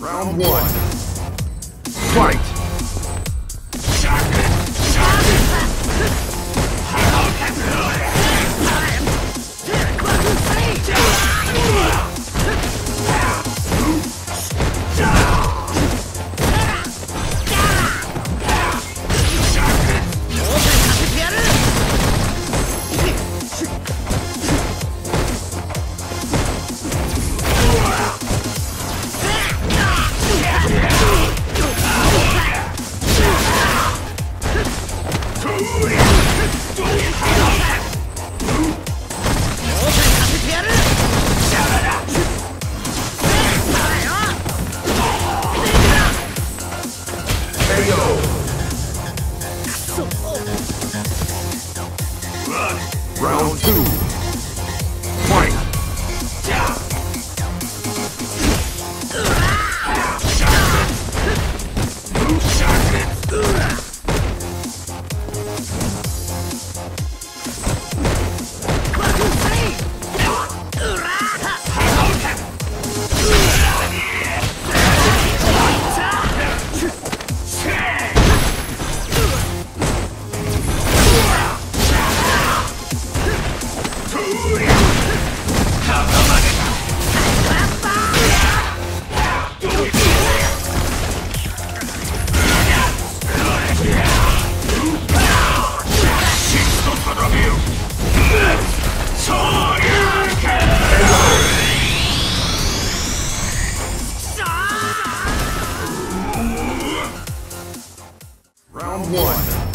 Round one. Fight! One.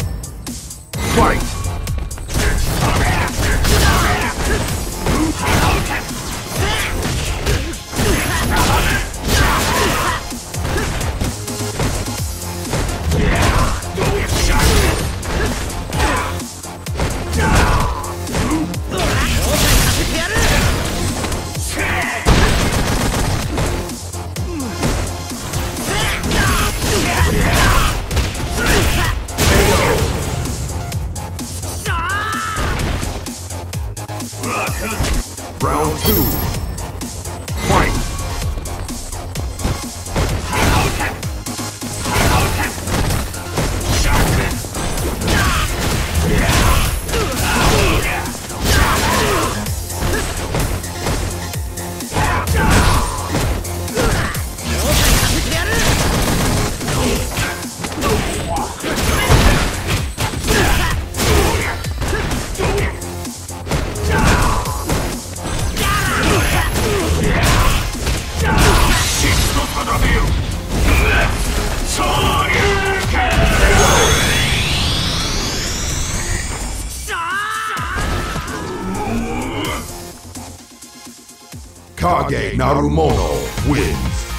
Round two. Kage Narumono wins.